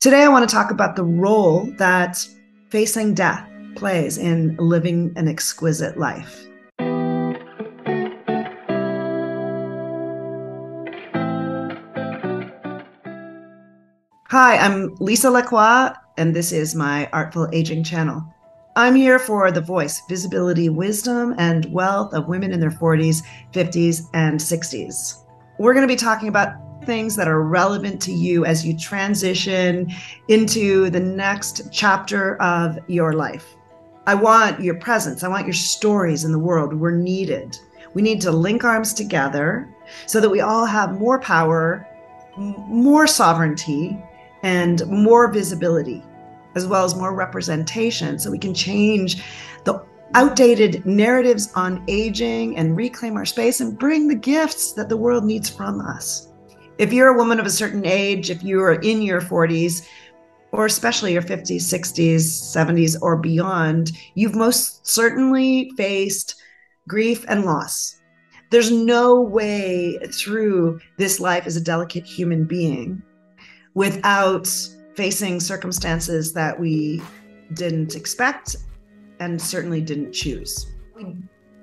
Today, I want to talk about the role that facing death plays in living an exquisite life. Hi, I'm Lisa LaCroix, and this is my Artful Aging channel. I'm here for the voice, visibility, wisdom, and wealth of women in their 40s, 50s, and 60s. We're going to be talking about things that are relevant to you as you transition into the next chapter of your life. I want your presence, I want your stories in the world. We're needed. We need to link arms together so that we all have more power, more sovereignty, and more visibility, as well as more representation, so we can change the outdated narratives on aging and reclaim our space and bring the gifts that the world needs from us. If you're a woman of a certain age, if you are in your 40s, or especially your 50s, 60s, 70s, or beyond, you've most certainly faced grief and loss. There's no way through this life as a delicate human being without facing circumstances that we didn't expect and certainly didn't choose.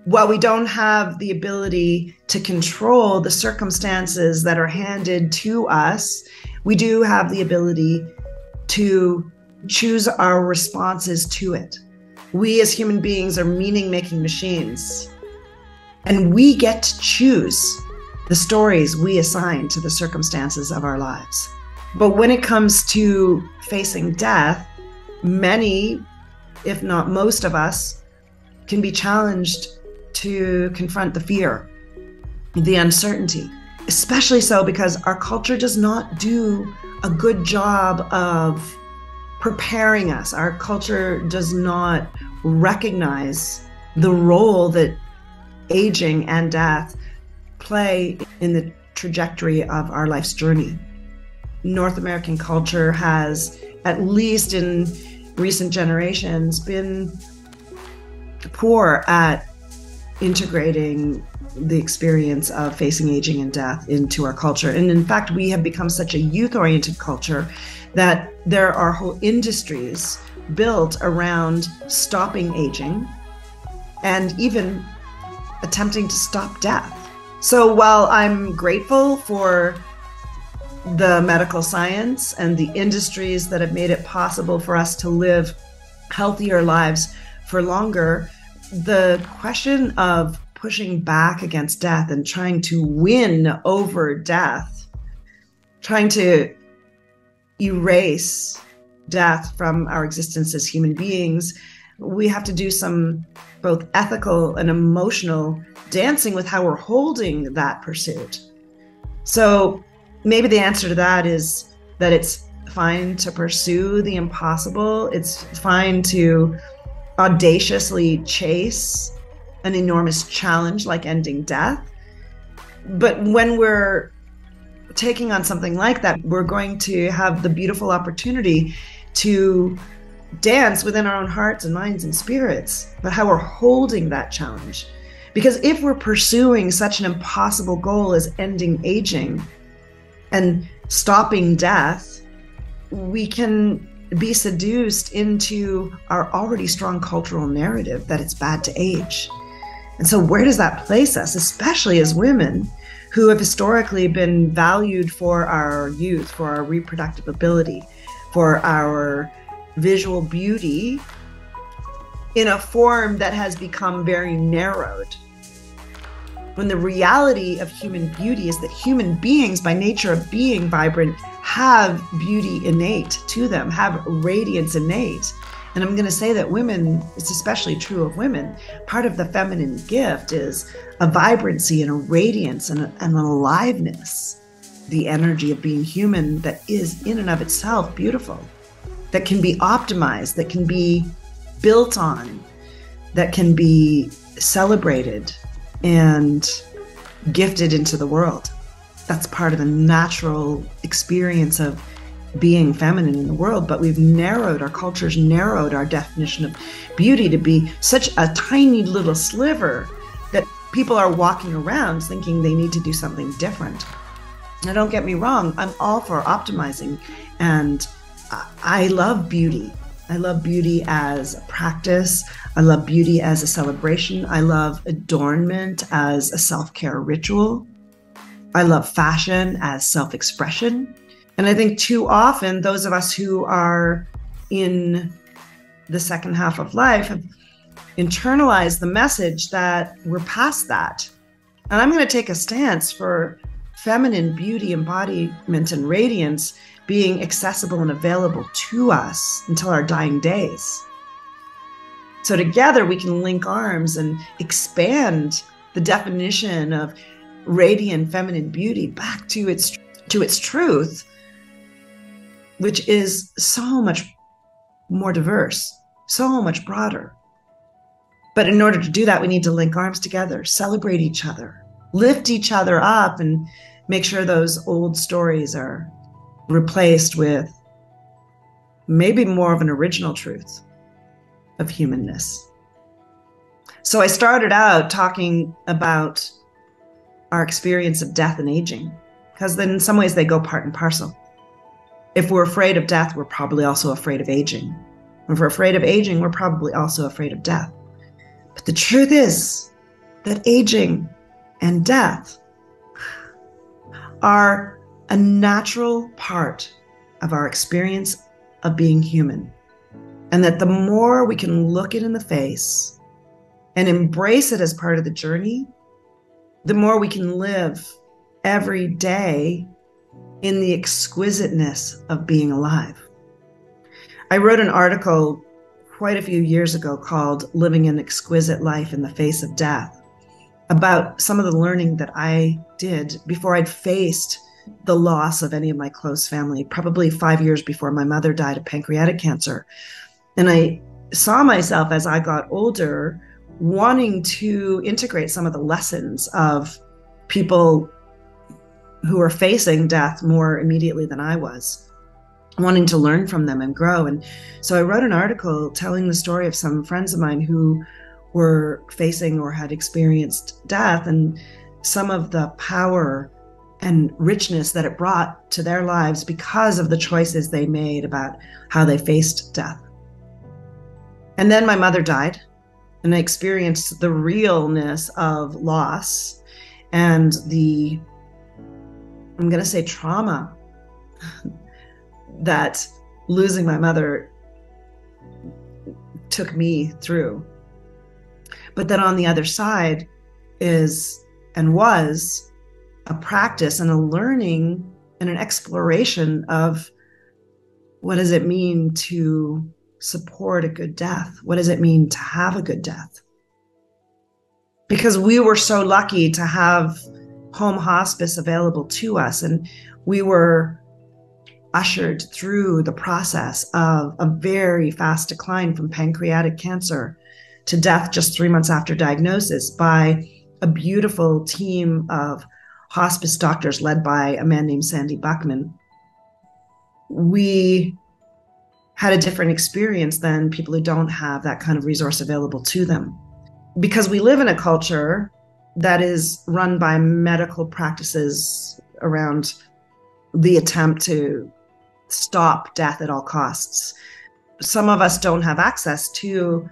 While we don't have the ability to control the circumstances that are handed to us, we do have the ability to choose our responses to it. We as human beings are meaning making machines, and we get to choose the stories we assign to the circumstances of our lives. But when it comes to facing death, many, if not most of us, can be challenged to confront the fear, the uncertainty, especially so because our culture does not do a good job of preparing us. Our culture does not recognize the role that aging and death play in the trajectory of our life's journey. North American culture has, at least in recent generations, been poor at integrating the experience of facing aging and death into our culture. And in fact, we have become such a youth oriented culture that there are whole industries built around stopping aging and even attempting to stop death. So while I'm grateful for the medical science and the industries that have made it possible for us to live healthier lives for longer, the question of pushing back against death and trying to win over death, trying to erase death from our existence as human beings, we have to do some both ethical and emotional dancing with how we're holding that pursuit. So maybe the answer to that is that it's fine to pursue the impossible. It's fine to audaciously chase an enormous challenge like ending death. But when we're taking on something like that, we're going to have the beautiful opportunity to dance within our own hearts and minds and spirits, but how we're holding that challenge. Because if we're pursuing such an impossible goal as ending aging and stopping death, we can be seduced into our already strong cultural narrative that it's bad to age. And so, where does that place us, especially as women who have historically been valued for our youth, for our reproductive ability, for our visual beauty in a form that has become very narrowed? When the reality of human beauty is that human beings, by nature of being vibrant, have beauty innate to them, have radiance innate. And I'm going to say that women, it's especially true of women, part of the feminine gift is a vibrancy and a radiance and, a, and an aliveness, the energy of being human that is in and of itself beautiful, that can be optimized, that can be built on, that can be celebrated and gifted into the world. That's part of the natural experience of being feminine in the world, but we've narrowed, our culture's narrowed our definition of beauty to be such a tiny little sliver that people are walking around thinking they need to do something different. Now, don't get me wrong, I'm all for optimizing and I love beauty. I love beauty as a practice. I love beauty as a celebration. I love adornment as a self care ritual. I love fashion as self expression. And I think too often, those of us who are in the second half of life have internalized the message that we're past that. And I'm going to take a stance for feminine beauty, embodiment, and radiance being accessible and available to us until our dying days. So, together we can link arms and expand the definition of radiant feminine beauty back to its to its truth which is so much more diverse so much broader but in order to do that we need to link arms together celebrate each other lift each other up and make sure those old stories are replaced with maybe more of an original truth of humanness. So I started out talking about our experience of death and aging, because then in some ways they go part and parcel. If we're afraid of death, we're probably also afraid of aging. If we're afraid of aging, we're probably also afraid of death. But the truth is that aging and death are a natural part of our experience of being human. And that the more we can look it in the face and embrace it as part of the journey, the more we can live every day in the exquisiteness of being alive. I wrote an article quite a few years ago called Living an Exquisite Life in the Face of Death about some of the learning that I did before I'd faced the loss of any of my close family, probably five years before my mother died of pancreatic cancer. And I saw myself as I got older wanting to integrate some of the lessons of people who are facing death more immediately than I was, wanting to learn from them and grow. And so I wrote an article telling the story of some friends of mine who were facing or had experienced death and some of the power and richness that it brought to their lives because of the choices they made about how they faced death. And then my mother died, and I experienced the realness of loss and the, I'm going to say, trauma that losing my mother took me through. But then on the other side is and was a practice and a learning and an exploration of what does it mean to support a good death? What does it mean to have a good death? Because we were so lucky to have home hospice available to us, and we were ushered through the process of a very fast decline from pancreatic cancer to death just three months after diagnosis by a beautiful team of hospice doctors led by a man named Sandy Buchman. We had a different experience than people who don't have that kind of resource available to them. Because we live in a culture that is run by medical practices around the attempt to stop death at all costs. Some of us don't have access to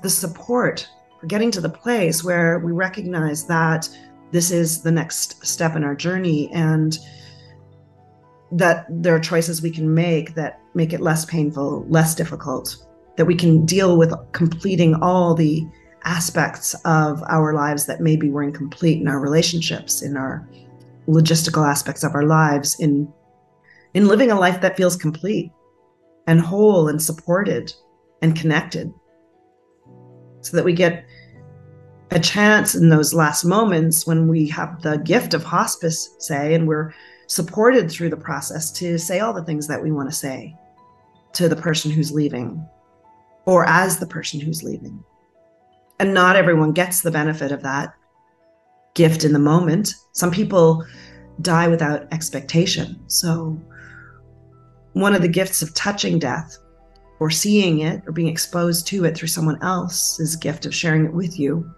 the support for getting to the place where we recognize that this is the next step in our journey and that there are choices we can make that make it less painful, less difficult, that we can deal with completing all the aspects of our lives that maybe were incomplete in our relationships, in our logistical aspects of our lives, in in living a life that feels complete and whole and supported and connected. So that we get a chance in those last moments when we have the gift of hospice, say, and we're supported through the process to say all the things that we want to say to the person who's leaving or as the person who's leaving. And not everyone gets the benefit of that gift in the moment. Some people die without expectation. So, one of the gifts of touching death or seeing it or being exposed to it through someone else's gift of sharing it with you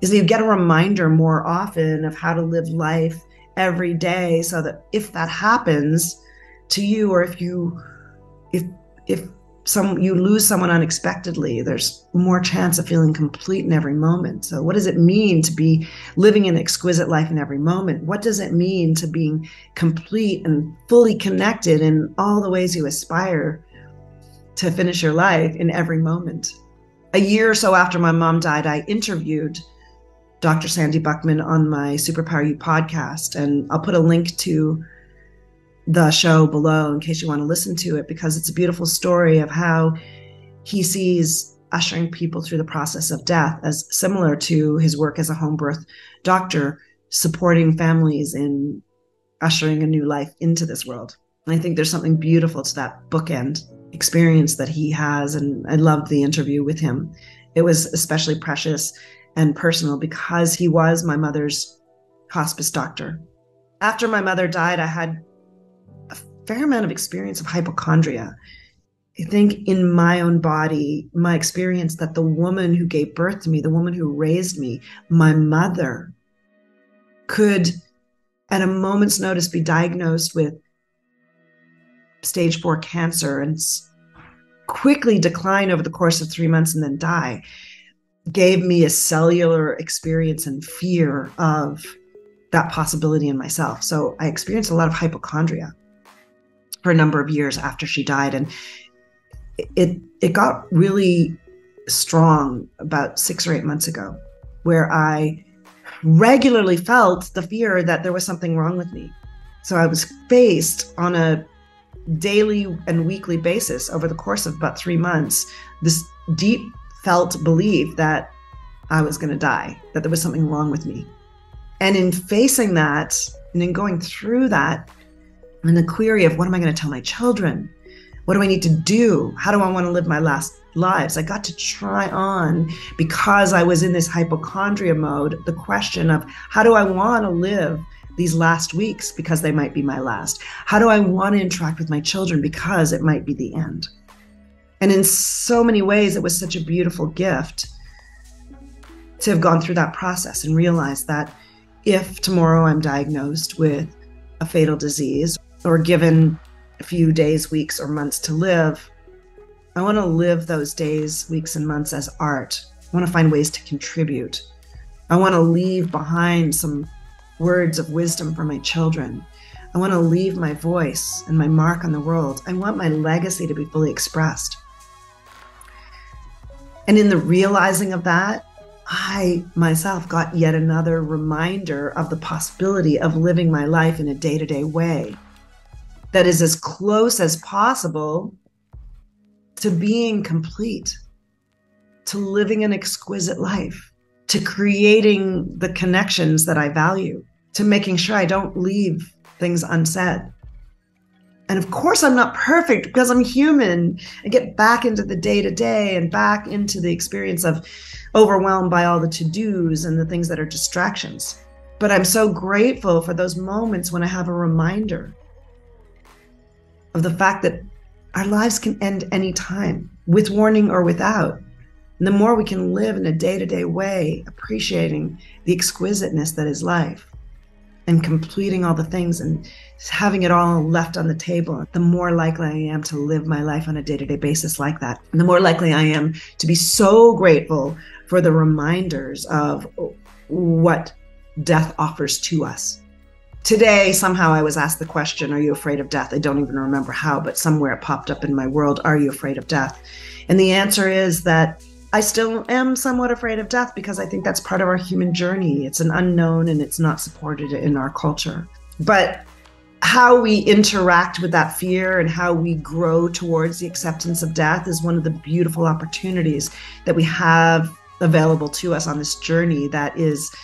is that you get a reminder more often of how to live life every day so that if that happens, to you or if you if if some you lose someone unexpectedly there's more chance of feeling complete in every moment. So what does it mean to be living an exquisite life in every moment? What does it mean to being complete and fully connected in all the ways you aspire to finish your life in every moment a year or so after my mom died i interviewed dr sandy buchman on my superpower you podcast and i'll put a link to the show below in case you want to listen to it because it's a beautiful story of how he sees ushering people through the process of death as similar to his work as a home birth doctor supporting families in ushering a new life into this world. And I think there's something beautiful to that bookend experience that he has and I loved the interview with him. It was especially precious and personal because he was my mother's hospice doctor. After my mother died, I had a fair amount of experience of hypochondria. I think in my own body, my experience that the woman who gave birth to me, the woman who raised me, my mother, could at a moment's notice be diagnosed with stage four cancer and quickly decline over the course of three months and then die, gave me a cellular experience and fear of that possibility in myself. So I experienced a lot of hypochondria for a number of years after she died and it it got really strong about 6 or 8 months ago where I regularly felt the fear that there was something wrong with me. So I was faced on a daily and weekly basis over the course of about 3 months this deep felt belief that I was going to die, that there was something wrong with me. And in facing that and in going through that, and the query of what am I going to tell my children? What do I need to do? How do I want to live my last lives? I got to try on because I was in this hypochondria mode, the question of how do I want to live these last weeks because they might be my last? How do I want to interact with my children because it might be the end? And in so many ways, it was such a beautiful gift to have gone through that process and realize that if tomorrow I'm diagnosed with a fatal disease or given a few days, weeks, or months to live, I want to live those days, weeks, and months as art. I want to find ways to contribute. I want to leave behind some words of wisdom for my children. I want to leave my voice and my mark on the world. I want my legacy to be fully expressed. And in the realizing of that, I myself got yet another reminder of the possibility of living my life in a day to day way that is as close as possible to being complete, to living an exquisite life, to creating the connections that I value, to making sure I don't leave things unsaid. And of course, I'm not perfect because I'm human. I get back into the day to day and back into the experience of overwhelmed by all the to dos and the things that are distractions. But I'm so grateful for those moments when I have a reminder of the fact that our lives can end anytime, with warning or without. And the more we can live in a day to day way, appreciating the exquisiteness that is life and completing all the things and having it all left on the table, the more likely I am to live my life on a day to day basis like that. And the more likely I am to be so grateful for the reminders of what death offers to us. Today somehow i was asked the question are you afraid of death? I don't even remember how but somewhere it popped up in my world are you afraid of death? And the answer is that i still am somewhat afraid of death because i think that's part of our human journey. It's an unknown and it's not supported in our culture. But how we interact with that fear and how we grow towards the acceptance of death is one of the beautiful opportunities that we have available to us on this journey that is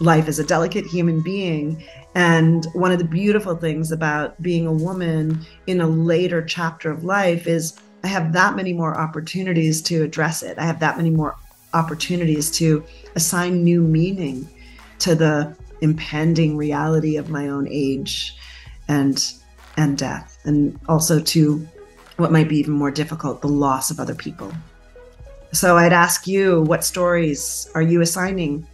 life as a delicate human being. And one of the beautiful things about being a woman in a later chapter of life is I have that many more opportunities to address it. I have that many more opportunities to assign new meaning to the impending reality of my own age and and death and also to what might be even more difficult the loss of other people so i'd ask you what stories are you assigning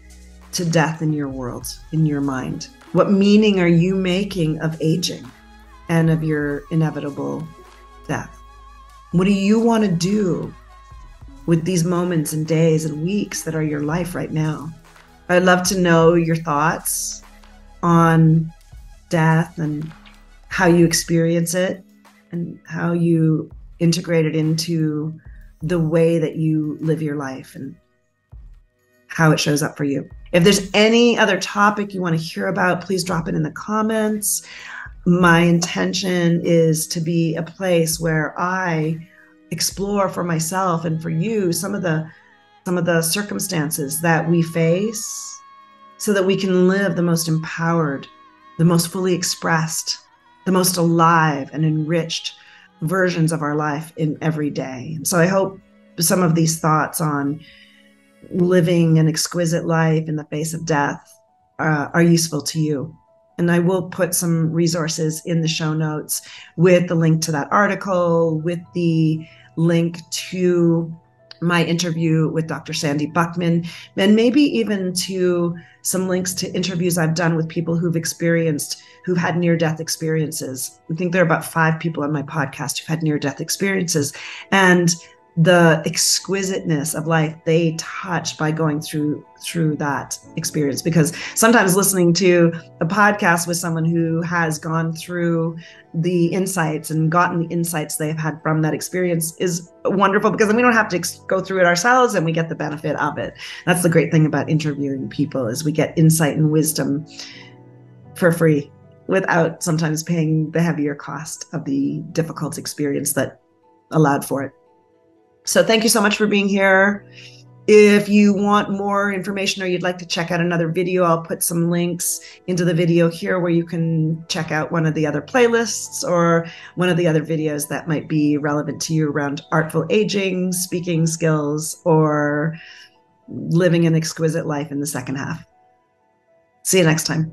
to death in your world in your mind what meaning are you making of aging? and of your inevitable death? What do you want to do with these moments and days and weeks that are your life right now? I'd love to know your thoughts on death and how you experience it and how you integrate it into the way that you live your life and how it shows up for you. If there's any other topic you want to hear about, please drop it in the comments. My intention is to be a place where I explore for myself and for you some of the some of the circumstances that we face so that we can live the most empowered, the most fully expressed, the most alive and enriched versions of our life in every day. So I hope some of these thoughts on living an exquisite life in the face of death uh, are useful to you. And I will put some resources in the show notes with the link to that article, with the link to my interview with Dr. Sandy Buchman, and maybe even to some links to interviews I've done with people who've experienced, who've had near death experiences. I think there are about five people on my podcast who've had near death experiences. And the exquisiteness of life they touch by going through through that experience. Because sometimes listening to a podcast with someone who has gone through the insights and gotten the insights they've had from that experience is wonderful because then we don't have to go through it ourselves and we get the benefit of it. That's the great thing about interviewing people is we get insight and wisdom for free without sometimes paying the heavier cost of the difficult experience that allowed for it so thank you so much for being here. If you want more information or you'd like to check out another video, I'll put some links into the video here where you can check out one of the other playlists or one of the other videos that might be relevant to you around artful aging, speaking skills, or living an exquisite life in the second half. See you next time.